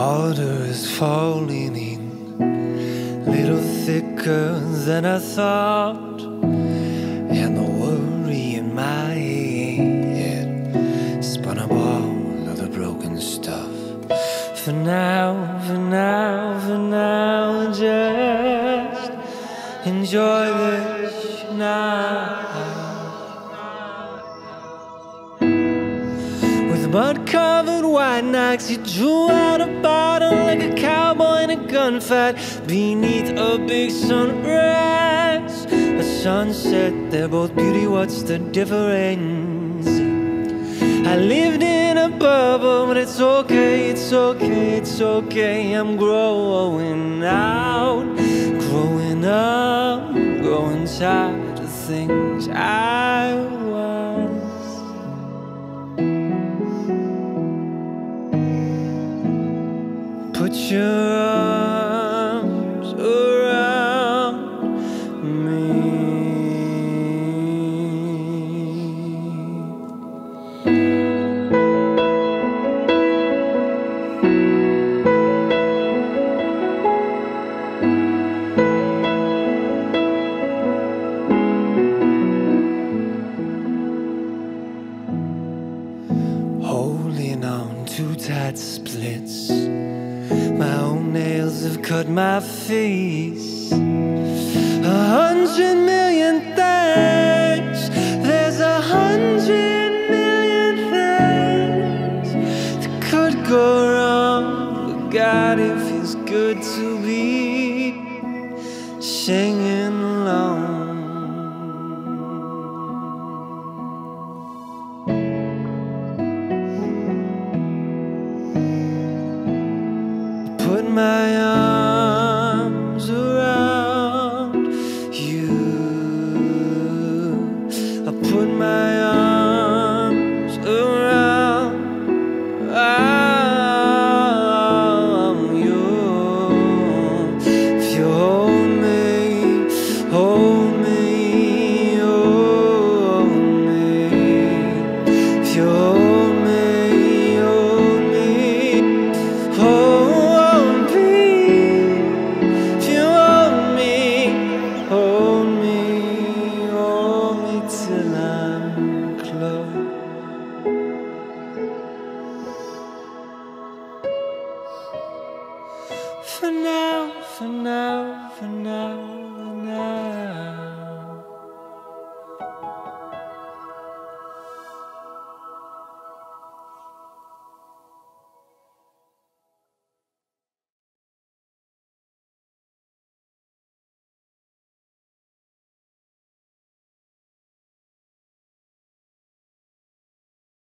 water is falling in, little thicker than I thought, and the worry in my head spun a ball of the broken stuff. For now, for now, for now, just enjoy this night. Mud covered white knights, you drew out a bottle like a cowboy in a gunfight beneath a big sunrise. A sunset, they're both beauty, what's the difference? I lived in a bubble, but it's okay, it's okay, it's okay. I'm growing out, growing up, growing tired of things I Put your arms around me. Holding on to tight splits. My own nails have cut my face. A hundred million thanks. There's a hundred million things that could go wrong. But God, it feels good to be singing along. My arms For now, for now, for now.